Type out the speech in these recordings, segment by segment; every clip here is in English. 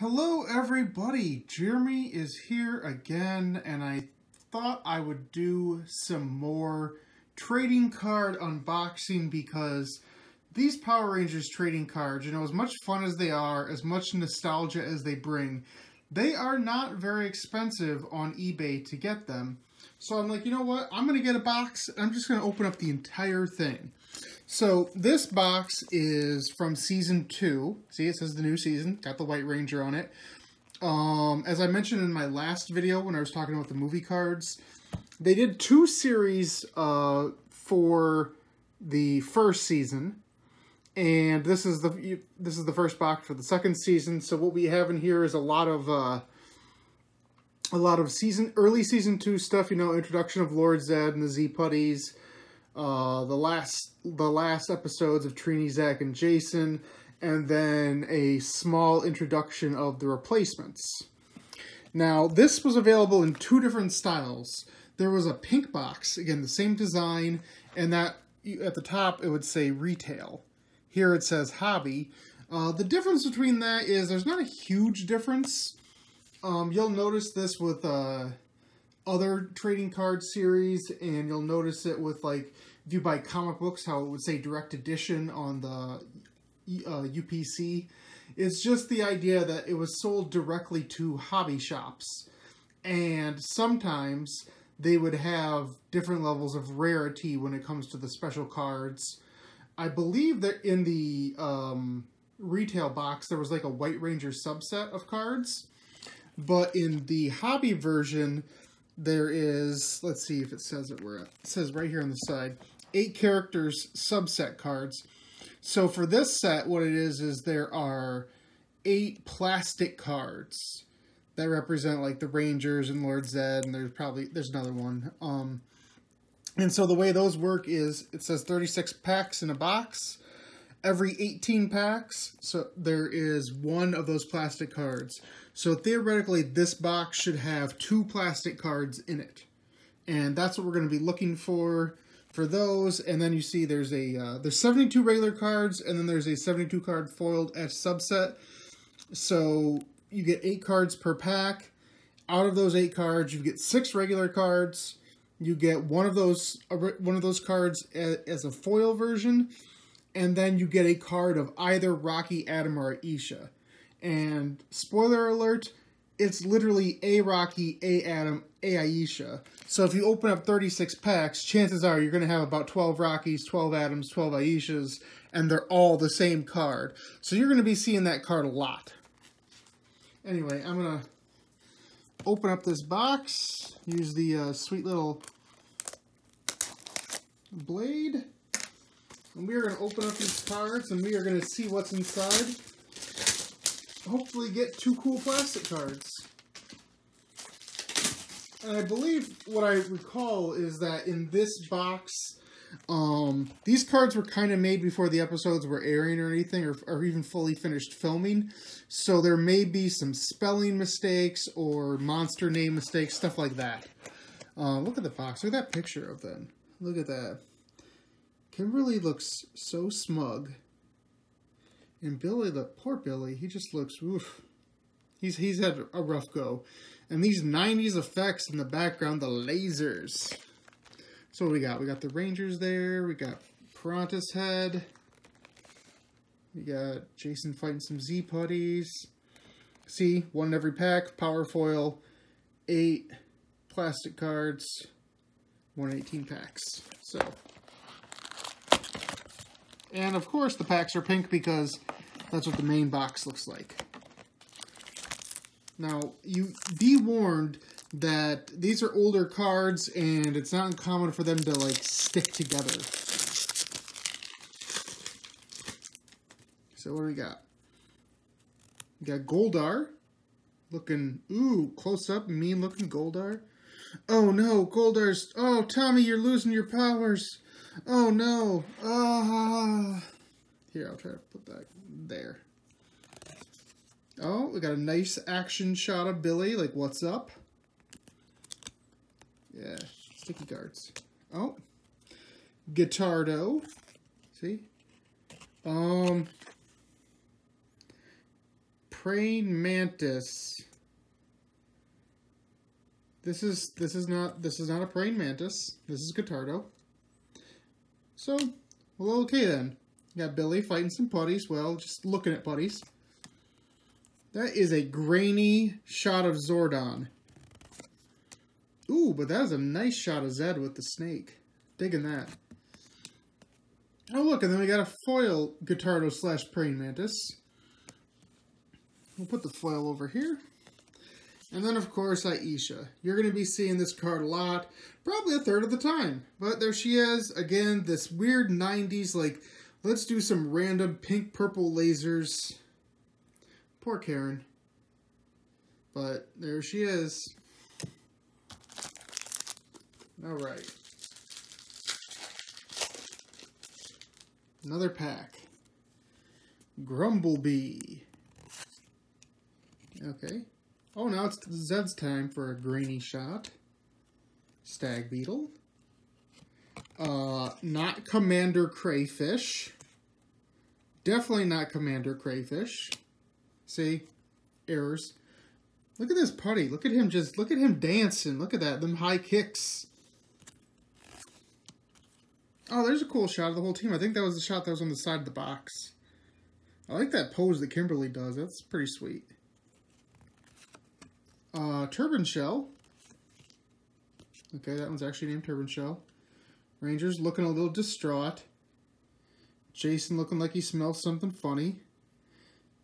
Hello everybody, Jeremy is here again and I thought I would do some more trading card unboxing because these Power Rangers trading cards, you know, as much fun as they are, as much nostalgia as they bring, they are not very expensive on eBay to get them. So I'm like, you know what, I'm going to get a box I'm just going to open up the entire thing. So this box is from season two. See, it says the new season. Got the White Ranger on it. Um, as I mentioned in my last video when I was talking about the movie cards, they did two series uh, for the first season, and this is the this is the first box for the second season. So what we have in here is a lot of uh, a lot of season early season two stuff. You know, introduction of Lord Zedd and the Z Putties uh, the last the last episodes of Trini, Zach, and Jason, and then a small introduction of the replacements. Now, this was available in two different styles. There was a pink box, again, the same design, and that at the top it would say retail. Here it says hobby. Uh, the difference between that is there's not a huge difference. Um, you'll notice this with uh, other trading card series, and you'll notice it with like if you buy comic books, how it would say direct edition on the uh, UPC. It's just the idea that it was sold directly to hobby shops. And sometimes they would have different levels of rarity when it comes to the special cards. I believe that in the um, retail box there was like a White Ranger subset of cards. But in the hobby version, there is, let's see if it says it where it says right here on the side, eight characters subset cards. So for this set, what it is is there are eight plastic cards that represent like the Rangers and Lord Zedd, and there's probably there's another one. Um, and so the way those work is it says 36 packs in a box. Every 18 packs, so there is one of those plastic cards. So theoretically, this box should have two plastic cards in it. And that's what we're going to be looking for for those, and then you see there's a uh, there's 72 regular cards, and then there's a 72 card foiled etch subset. So you get eight cards per pack. Out of those eight cards, you get six regular cards. You get one of those one of those cards as a foil version, and then you get a card of either Rocky, Adam, or Aisha. And spoiler alert, it's literally a Rocky, a Adam, a Aisha. So if you open up 36 packs, chances are you're going to have about 12 Rockies, 12 Adams, 12 Aishas, and they're all the same card. So you're going to be seeing that card a lot. Anyway, I'm going to open up this box, use the uh, sweet little blade, and we are going to open up these cards, and we are going to see what's inside hopefully get two cool plastic cards. And I believe what I recall is that in this box, um, these cards were kind of made before the episodes were airing or anything, or, or even fully finished filming. So there may be some spelling mistakes or monster name mistakes, stuff like that. Uh, look at the box. Look at that picture of them. Look at that. Kimberly looks so smug. And Billy, the poor Billy, he just looks oof. He's he's had a rough go. And these 90s effects in the background, the lasers. So what we got? We got the Rangers there. We got Pirantishead. We got Jason fighting some Z putties. See, one in every pack. Power foil. Eight plastic cards. 118 packs. So and of course the packs are pink because that's what the main box looks like. Now, you be warned that these are older cards and it's not uncommon for them to like stick together. So what do we got? We got Goldar. Looking, ooh, close up, mean looking Goldar. Oh no, Goldar's, oh Tommy, you're losing your powers. Oh no. Ah. Here, I'll try to put that there. Oh, we got a nice action shot of Billy. Like, what's up? Yeah, sticky cards. Oh. Guitardo. See? Um. praying mantis. This is this is not this is not a praying mantis. This is Guitardo. So, well, okay then. Got Billy fighting some putties. Well, just looking at putties. That is a grainy shot of Zordon. Ooh, but that is a nice shot of Zedd with the snake. Digging that. Oh, look, and then we got a foil Guitardo slash Praying Mantis. We'll put the foil over here. And then, of course, Aisha. You're going to be seeing this card a lot, probably a third of the time. But there she is. Again, this weird 90s, like, let's do some random pink-purple lasers. Poor Karan. But there she is. All right. Another pack. Grumblebee. Okay. Oh, now it's Zedd's time for a grainy shot. Stag Beetle. Uh, not Commander Crayfish. Definitely not Commander Crayfish. See? Errors. Look at this putty. Look at him just, look at him dancing. Look at that, them high kicks. Oh, there's a cool shot of the whole team. I think that was the shot that was on the side of the box. I like that pose that Kimberly does. That's pretty sweet. Uh, Turban Shell. Okay, that one's actually named Turban Shell. Ranger's looking a little distraught. Jason looking like he smells something funny.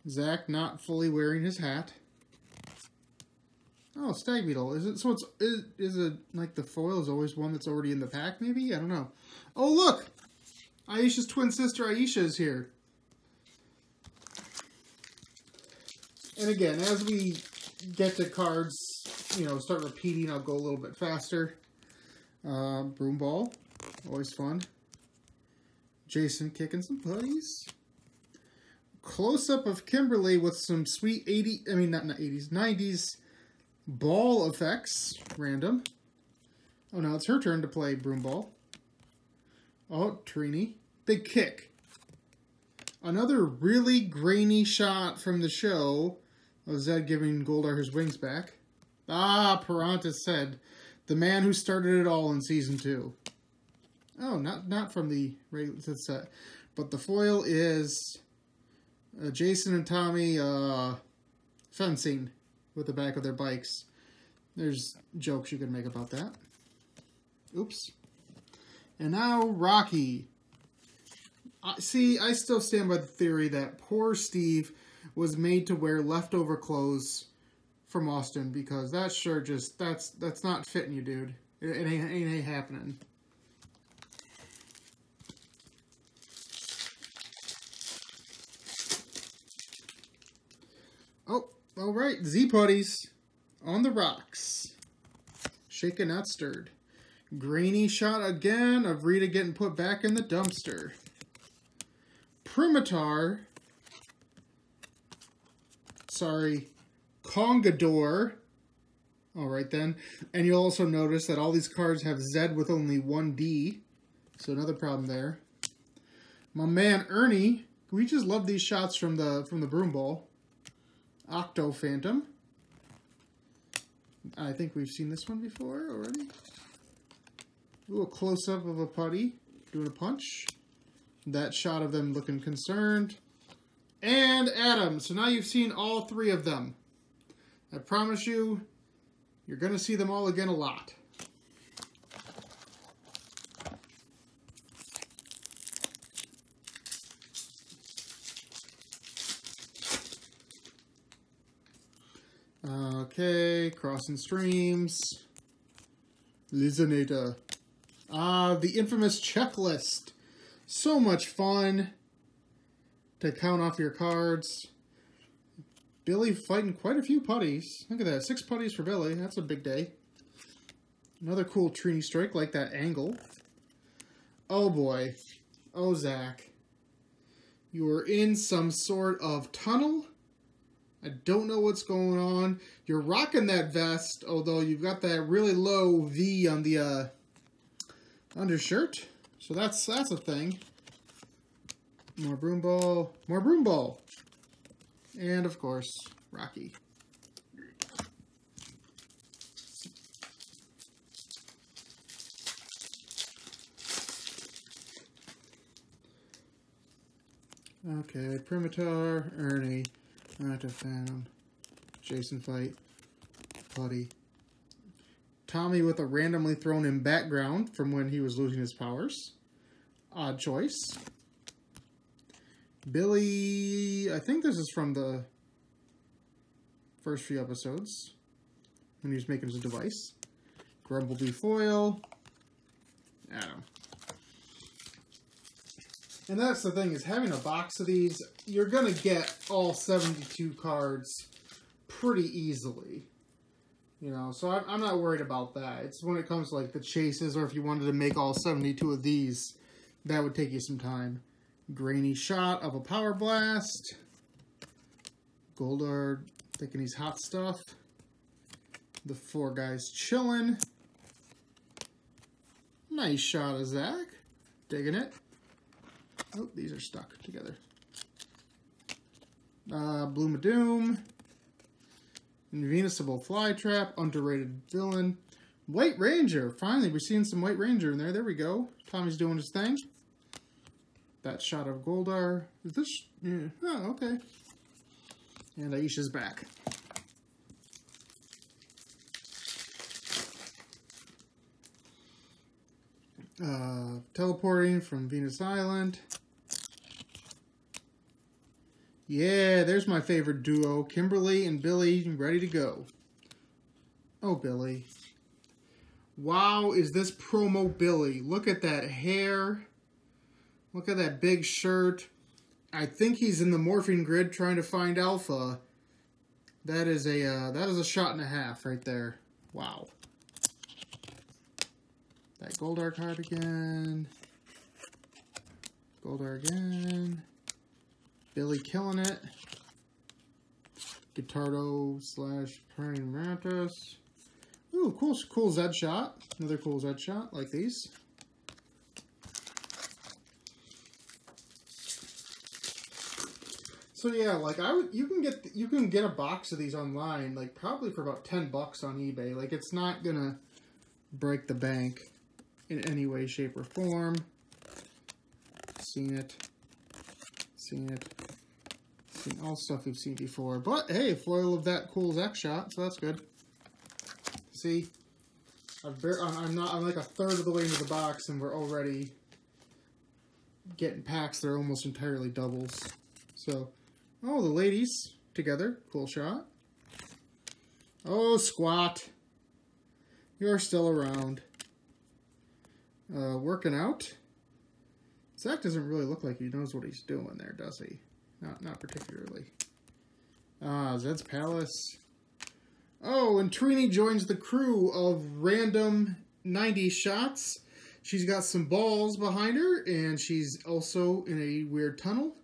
Zach not fully wearing his hat. Oh, Stag Beetle. Is it so? It's is, is it like the foil is always one that's already in the pack? Maybe I don't know. Oh look, Aisha's twin sister Aisha is here. And again, as we get the cards, you know, start repeating, I'll go a little bit faster. Uh, broom ball, always fun. Jason kicking some putties. Close up of Kimberly with some sweet 80, I mean, not, not 80s, 90s Ball effects, random. Oh, now it's her turn to play broom ball. Oh, Trini. Big kick. Another really grainy shot from the show Zedd giving Goldar his wings back. Ah, Pirantishead, the man who started it all in season two. Oh, not not from the regular set, but the foil is uh, Jason and Tommy uh, fencing with the back of their bikes. There's jokes you can make about that. Oops. And now Rocky. See, I still stand by the theory that poor Steve was made to wear leftover clothes from Austin because that shirt just that's that's not fitting you, dude. It, it ain't, ain't, ain't happening. Oh, all right, Z putties on the rocks. Shaken, not stirred. Grainy shot again of Rita getting put back in the dumpster. Primator. Sorry. Congador. All right then. And you'll also notice that all these cards have Z with only one D. So another problem there. My man Ernie. We just love these shots from the from the broom ball. Octo Phantom. I think we've seen this one before already. Ooh, a close-up of a putty doing a punch. That shot of them looking concerned. And Adam. So now you've seen all three of them. I promise you, you're going to see them all again a lot. Okay, crossing streams. Lizzinator. Ah, the infamous checklist. So much fun to count off your cards. Billy fighting quite a few putties. Look at that, six putties for Billy. That's a big day. Another cool Trini strike, like that angle. Oh boy. Oh, Zach. You are in some sort of tunnel I don't know what's going on. You're rocking that vest, although you've got that really low V on the uh, undershirt. So that's that's a thing. More broom ball. More broom ball. And of course, Rocky. Okay, Primator, Ernie, Phantom, Jason Fight, Putty. Tommy with a randomly thrown in background from when he was losing his powers. Odd choice. Billy, I think this is from the first few episodes when he was making his device. Grumblebee foil. Adam. And that's the thing is having a box of these, you're gonna get all 72 cards pretty easily. You know, so I'm, I'm not worried about that. It's when it comes to like the chases or if you wanted to make all 72 of these, that would take you some time. Grainy shot of a power blast. Goldar thinking he's hot stuff. The four guys chilling. Nice shot of Zach. Digging it. Oh, these are stuck together. Uh, Bloom of Doom. Invincible Flytrap. Underrated Villain. White Ranger. Finally, we're seeing some White Ranger in there. There we go. Tommy's doing his thing. That shot of Goldar. Is this... Yeah. Oh, okay. And Aisha's back. Uh, teleporting from Venus Island. Yeah, there's my favorite duo, Kimberly and Billy, ready to go. Oh, Billy. Wow, is this promo Billy? Look at that hair. Look at that big shirt. I think he's in the morphing grid trying to find Alpha. That is a uh, that is a shot and a half right there. Wow. That Goldar card again. Goldar again. Billy killing it. Guitardo slash Praying Mantis. Ooh, cool, cool Zedd shot. Another cool Zedd shot like these. So yeah, like I would, you can get you can get a box of these online, like probably for about ten bucks on eBay. Like it's not gonna break the bank in any way, shape, or form. Seen it, seen it, seen all stuff we've seen before. But hey, foil of that cool Zach shot, so that's good. See, I've I'm not. I'm like a third of the way into the box, and we're already getting packs that are almost entirely doubles. So. Oh, the ladies together. Cool shot. Oh, Squatt. You're still around. Uh, working out. Zach doesn't really look like he knows what he's doing there, does he? Not, not particularly. Ah, Zedd's Palace. Oh, and Trini joins the crew of random 90 shots. She's got some balls behind her, and she's also in a weird tunnel.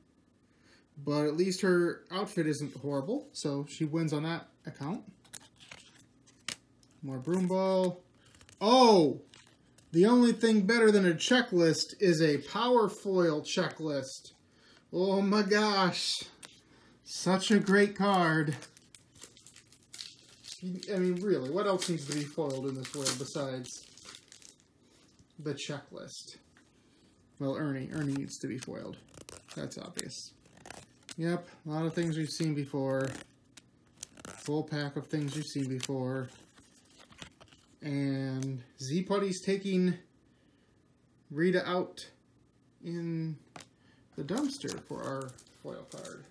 But at least her outfit isn't horrible, so she wins on that account. More broom ball. Oh! The only thing better than a checklist is a power foil checklist. Oh my gosh. Such a great card. I mean, really, what else needs to be foiled in this world besides the checklist? Well, Ernie. Ernie needs to be foiled. That's obvious. Yep, a lot of things we've seen before. Full pack of things you've seen before. And Z Putty's taking Rita out in the dumpster for our foil card.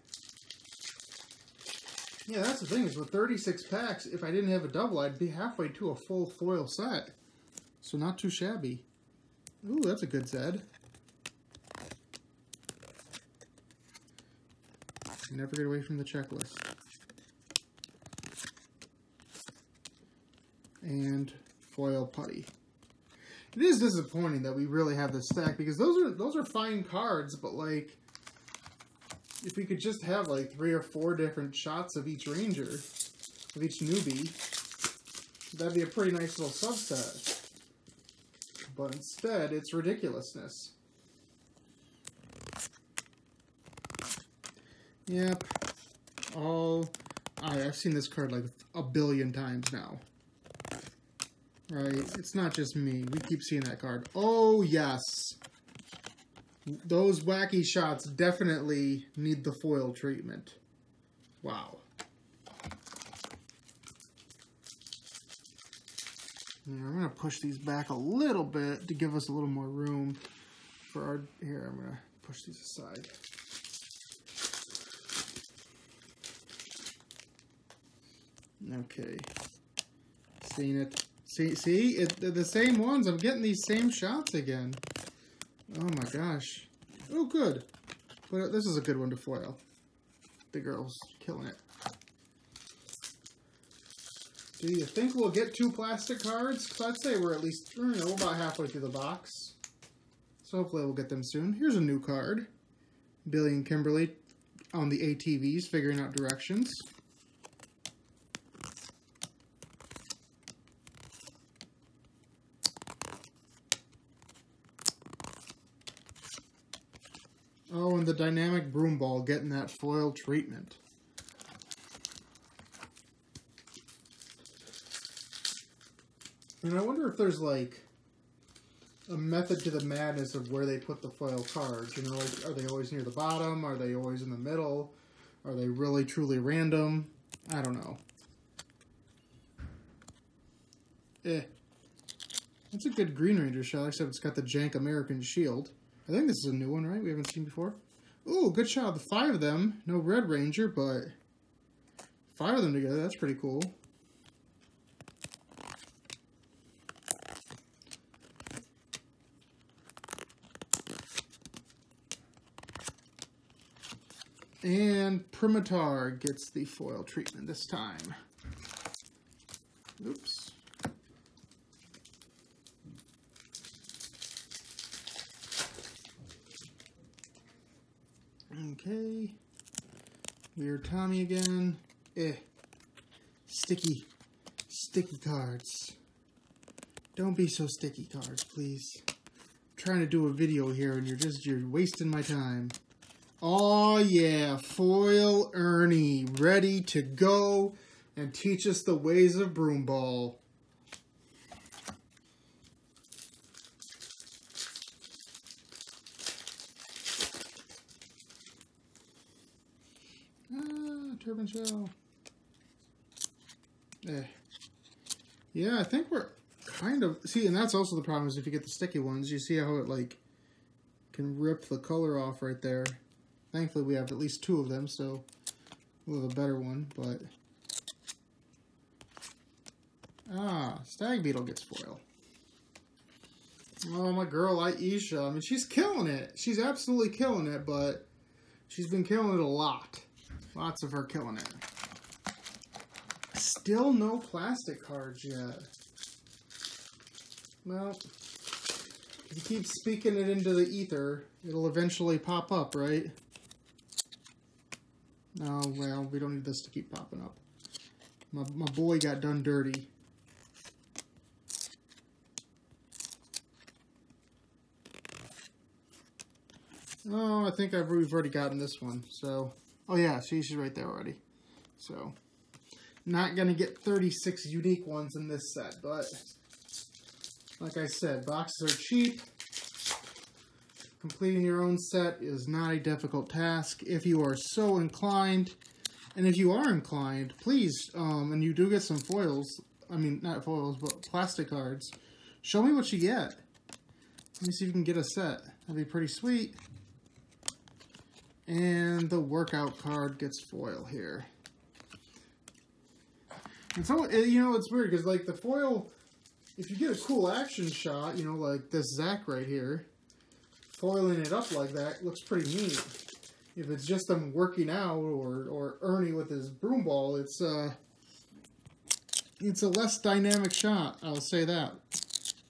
Yeah, that's the thing is with 36 packs, if I didn't have a double, I'd be halfway to a full foil set. So not too shabby. Ooh, that's a good Zedd. Never get away from the checklist. And foil putty. It is disappointing that we really have this stack because those are those are fine cards, but like if we could just have like three or four different shots of each ranger, of each newbie, that'd be a pretty nice little subset. But instead, it's ridiculousness. Yep. all I, I've seen this card like a billion times now. Right? It's not just me. We keep seeing that card. Oh, yes. Those wacky shots definitely need the foil treatment. Wow. I'm going to push these back a little bit to give us a little more room for our... Here, I'm going to push these aside. Okay. Seen it. See, see, it, the same ones. I'm getting these same shots again. Oh my gosh. Oh, good. But this is a good one to foil. The girl's killing it. Do you think we'll get two plastic cards? Because I'd say we're at least, you know, about halfway through the box. So hopefully we'll get them soon. Here's a new card. Billy and Kimberly on the ATVs, figuring out directions. Oh, and the dynamic broom ball getting that foil treatment. And I wonder if there's like a method to the madness of where they put the foil cards. You know, like are they always near the bottom? Are they always in the middle? Are they really truly random? I don't know. Eh. That's a good Green Ranger shot, except it's got the jank American shield. I think this is a new one, right? We haven't seen before. Ooh, good shot. The five of them. No Red Ranger, but five of them together. That's pretty cool. And Primator gets the foil treatment this time. Oops. Okay. Weird Tommy again. Eh. Sticky. Sticky cards. Don't be so sticky cards, please. I'm trying to do a video here and you're just, you're wasting my time. Oh yeah, Foil Ernie, ready to go and teach us the ways of Broomball. Turban shell. Eh. Yeah, I think we're kind of... See, and that's also the problem is if you get the sticky ones, you see how it, like, can rip the color off right there. Thankfully, we have at least two of them, so we'll have a better one, but... Ah, Stag Beetle gets foil. Oh, my girl, Aisha. I mean, she's killing it. She's absolutely killing it, but she's been killing it a lot. Lots of her killing it. Still no plastic cards yet. Well, if you keep speaking it into the ether, it'll eventually pop up, right? Oh, well, we don't need this to keep popping up. My, my boy got done dirty. Oh, I think I've, we've already gotten this one, so... Oh yeah, see, she's right there already. So, not going to get 36 unique ones in this set, but like I said, boxes are cheap. Completing your own set is not a difficult task if you are so inclined. And if you are inclined, please, um, and you do get some foils, I mean, not foils, but plastic cards, show me what you get. Let me see if you can get a set. That'd be pretty sweet. And the workout card gets foil here. And so, you know, it's weird because, like, the foil, if you get a cool action shot, you know, like this Zach right here, foiling it up like that looks pretty neat. If it's just them working out or, or Ernie with his broom ball, it's, uh, it's a less dynamic shot, I'll say that.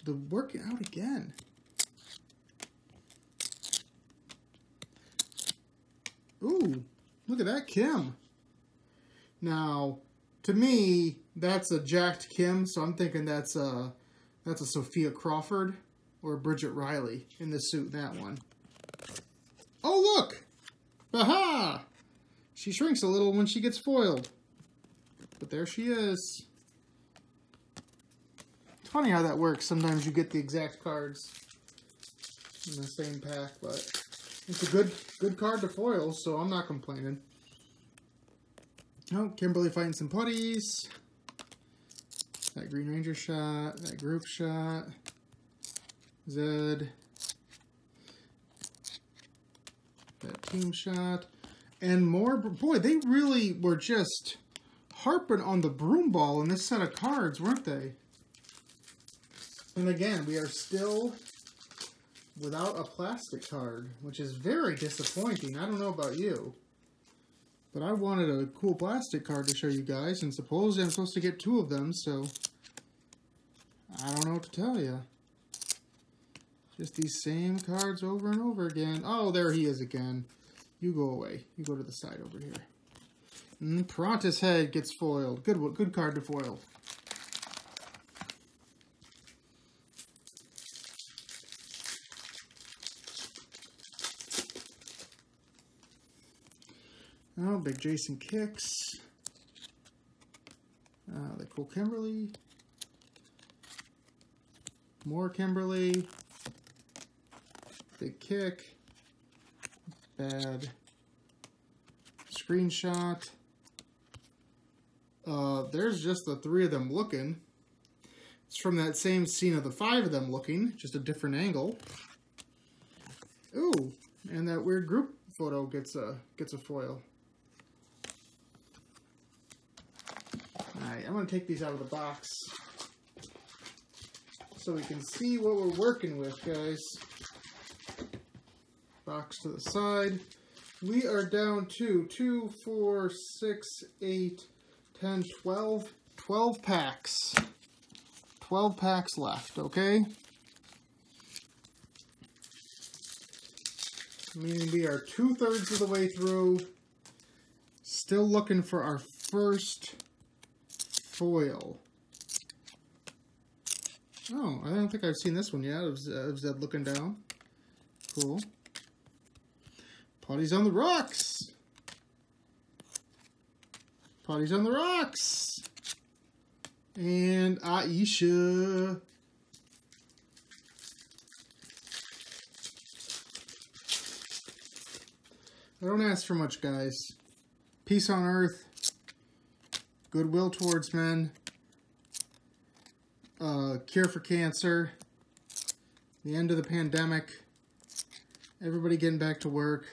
The working out again. Ooh, look at that Kim. Now, to me, that's a jacked Kim, so I'm thinking that's a, that's a Sophia Crawford or Bridget Riley in the suit, that one. Oh, look! Aha! She shrinks a little when she gets foiled. But there she is. It's funny how that works. Sometimes you get the exact cards in the same pack, but it's a good good card to foil, so I'm not complaining. Oh, Kimberly fighting some putties. That Green Ranger shot, that group shot. Zedd. That team shot. And more, boy, they really were just harping on the broom ball in this set of cards, weren't they? And again, we are still without a plastic card, which is very disappointing. I don't know about you. But I wanted a cool plastic card to show you guys, and supposedly I'm supposed to get two of them, so I don't know what to tell you. Just these same cards over and over again. Oh, there he is again. You go away. You go to the side over here. Mm, and Pirantishead gets foiled. Good, good card to foil. Big Jason kicks. Uh, the cool Kimberly. More Kimberly. Big kick. Bad. Screenshot. Uh, there's just the three of them looking. It's from that same scene of the five of them looking, just a different angle. Ooh, and that weird group photo gets a gets a foil. Alright, I'm going to take these out of the box so we can see what we're working with, guys. Box to the side. We are down to 2, 4, 6, 8, 10, 12, 12 packs. 12 packs left, okay? Meaning we are two-thirds of the way through. Still looking for our first foil. Oh, I don't think I've seen this one yet of Zedd looking down. Cool. Potty's on the rocks. Potty's on the rocks. And Aisha. I don't ask for much, guys. Peace on earth goodwill towards men, uh, cure for cancer, the end of the pandemic, everybody getting back to work,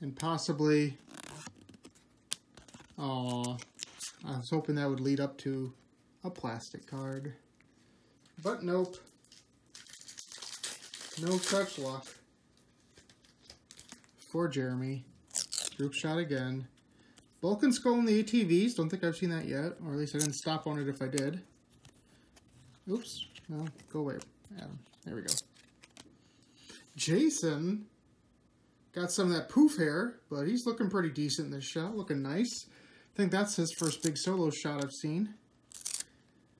and possibly, aw, I was hoping that would lead up to a plastic card. But nope. No such luck. For Jeremy. Group shot again. Bulk Skull in the ATVs. Don't think I've seen that yet. Or at least I didn't stop on it if I did. Oops. No, go away. There we go. Jason got some of that poof hair, but he's looking pretty decent in this shot. Looking nice. I think that's his first big solo shot I've seen.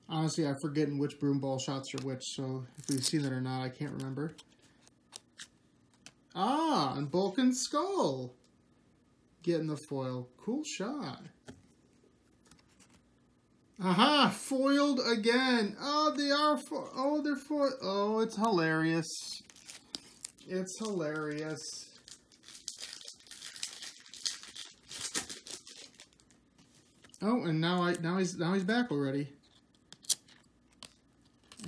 Honestly, I'm forgetting which broom ball shots are which, so if we've seen that or not, I can't remember. Ah, and Bulk and Skull getting the foil. Cool shot. Aha! Foiled again. Oh, they are fo Oh, they're foiled. Oh, it's hilarious. It's hilarious. Oh, and now I now he's now he's back already.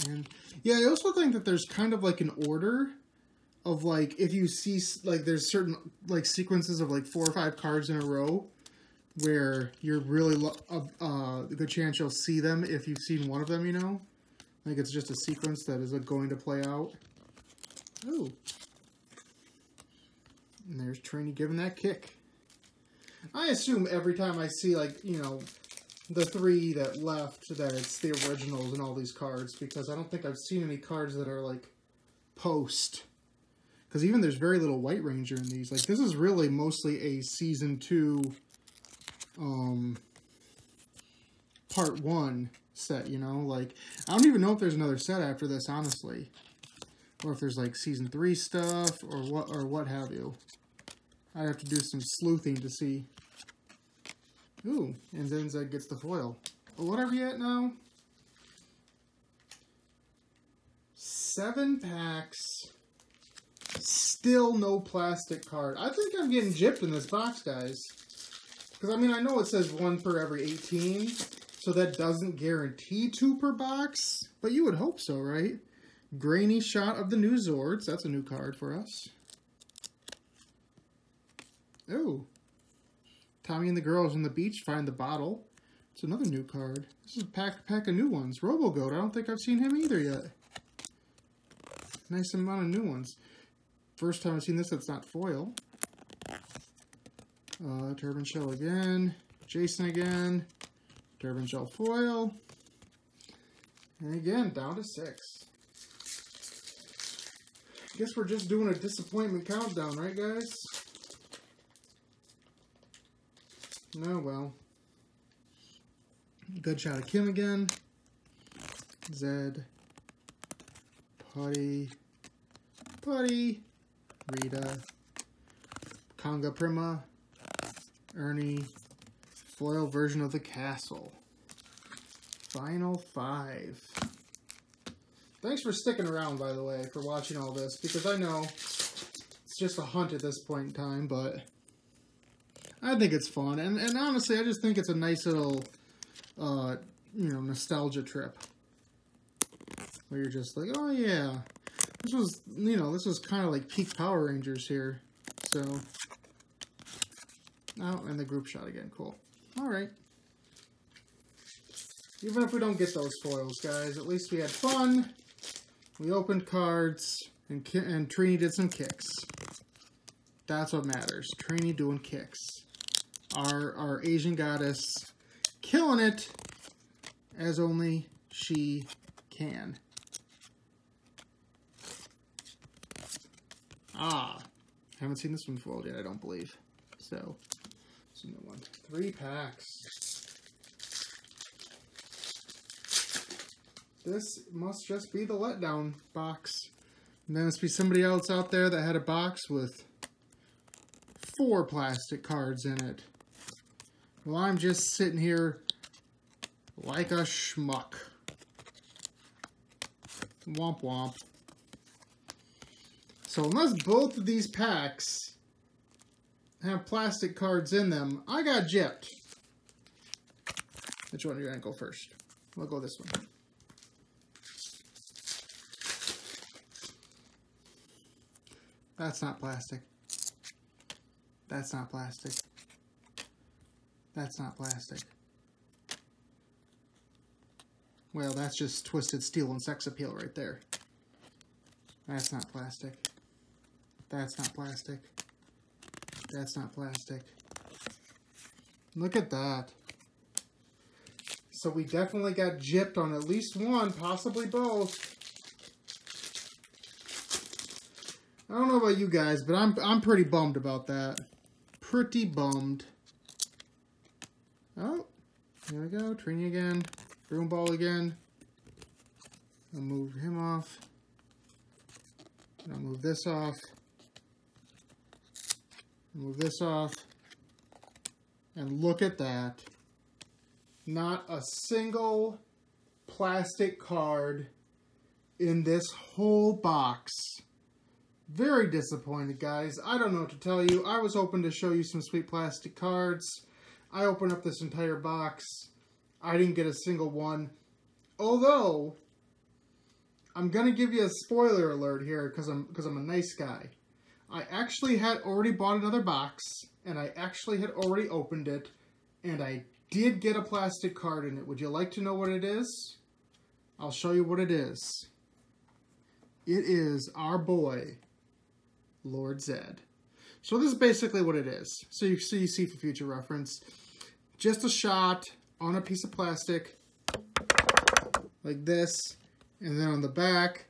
And yeah, I also think that there's kind of like an order of like if you see like there's certain like sequences of like four or five cards in a row where you're really uh, uh, a good chance you'll see them if you've seen one of them, you know? Like it's just a sequence that is going to play out. Oh. And there's Trini giving that kick. I assume every time I see like, you know, the three that left that it's the originals and all these cards because I don't think I've seen any cards that are like post because even there's very little White Ranger in these. Like, this is really mostly a Season 2, um, Part 1 set, you know? Like, I don't even know if there's another set after this, honestly. Or if there's, like, Season 3 stuff, or what, or what have you. I have to do some sleuthing to see. Ooh, and then Zedd gets the foil. What are we at now? Seven packs. Still no plastic card. I think I'm getting gypped in this box, guys. Because, I mean, I know it says one per every 18, so that doesn't guarantee two per box, but you would hope so, right? Grainy shot of the new Zords. That's a new card for us. Oh. Tommy and the girls on the beach find the bottle. It's another new card. This is a pack, pack of new ones. Robogoat. I don't think I've seen him either yet. Nice amount of new ones. First time I've seen this that's not foil. Uh, Turban Shell again. Jason again. Turban Shell foil. And again, down to six. I Guess we're just doing a disappointment countdown, right guys? Oh well. Good shot of Kim again. Zedd. Putty. Putty. Rita. Conga Prima. Ernie. Foil version of the castle. Final five. Thanks for sticking around, by the way, for watching all this, because I know it's just a hunt at this point in time, but I think it's fun. And, and honestly, I just think it's a nice little, uh, you know, nostalgia trip. Where you're just like, oh yeah, this was, you know, this was kind of like peak Power Rangers here. So, oh, and the group shot again. Cool. All right. Even if we don't get those foils, guys, at least we had fun. We opened cards, and, and Trini did some kicks. That's what matters. Trini doing kicks. Our, our Asian goddess killing it as only she can. Ah, haven't seen this one foiled yet, I don't believe. So, it's a new one. Three packs. This must just be the letdown box. And there must be somebody else out there that had a box with four plastic cards in it. Well, I'm just sitting here like a schmuck. Womp womp. So unless both of these packs have plastic cards in them, I got gypped. Which one are you going to go first? We'll go this one. That's not plastic. That's not plastic. That's not plastic. Well, that's just twisted steel and sex appeal right there. That's not plastic. That's not plastic. That's not plastic. Look at that. So we definitely got gypped on at least one, possibly both. I don't know about you guys, but I'm I'm pretty bummed about that. Pretty bummed. Oh, here we go. Trini again. Broom ball again. I'll move him off. I'll move this off. Move this off. And look at that. Not a single plastic card in this whole box. Very disappointed, guys. I don't know what to tell you. I was hoping to show you some sweet plastic cards. I opened up this entire box. I didn't get a single one. Although, I'm going to give you a spoiler alert here because I'm, cause I'm a nice guy. I actually had already bought another box, and I actually had already opened it, and I did get a plastic card in it. Would you like to know what it is? I'll show you what it is. It is our boy, Lord Zedd. So this is basically what it is. So you, so you see for future reference. Just a shot on a piece of plastic like this. And then on the back,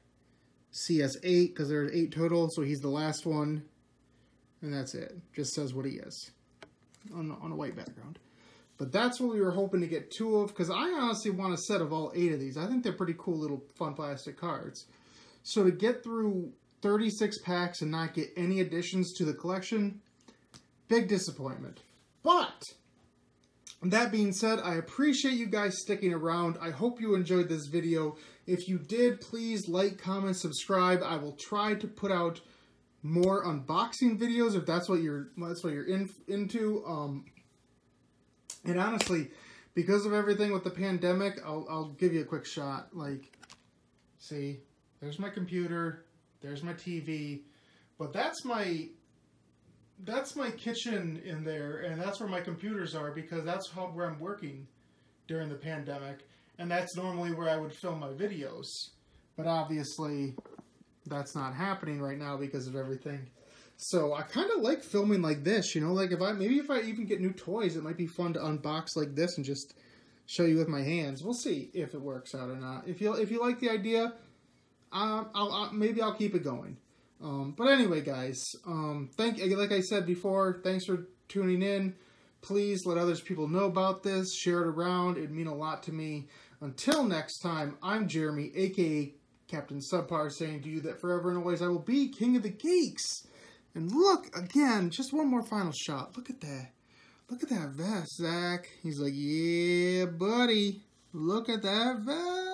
CS8 because there's eight total. So he's the last one. And that's it. Just says what he is on, on a white background. But that's what we were hoping to get two of because I honestly want a set of all eight of these. I think they're pretty cool little fun plastic cards. So to get through 36 packs and not get any additions to the collection, big disappointment. But that being said, I appreciate you guys sticking around. I hope you enjoyed this video. If you did, please like, comment, subscribe. I will try to put out more unboxing videos if that's what you're that's what you're in, into. Um, and honestly, because of everything with the pandemic, I'll, I'll give you a quick shot. Like, see, there's my computer, there's my TV, but that's my that's my kitchen in there, and that's where my computers are because that's how, where I'm working during the pandemic, and that's normally where I would film my videos. But obviously, that's not happening right now because of everything. So I kind of like filming like this, you know, like if I maybe if I even get new toys, it might be fun to unbox like this and just show you with my hands. We'll see if it works out or not. If you if you like the idea, um, I'll, I'll maybe I'll keep it going. Um, but anyway, guys, um, thank like I said before, thanks for tuning in. Please let others people know about this. Share it around. It'd mean a lot to me. Until next time, I'm Jeremy, aka Captain Subpar, saying to you that forever and always I will be King of the Geeks. And look again, just one more final shot. Look at that. Look at that vest, Zach. He's like, yeah, buddy. Look at that vest.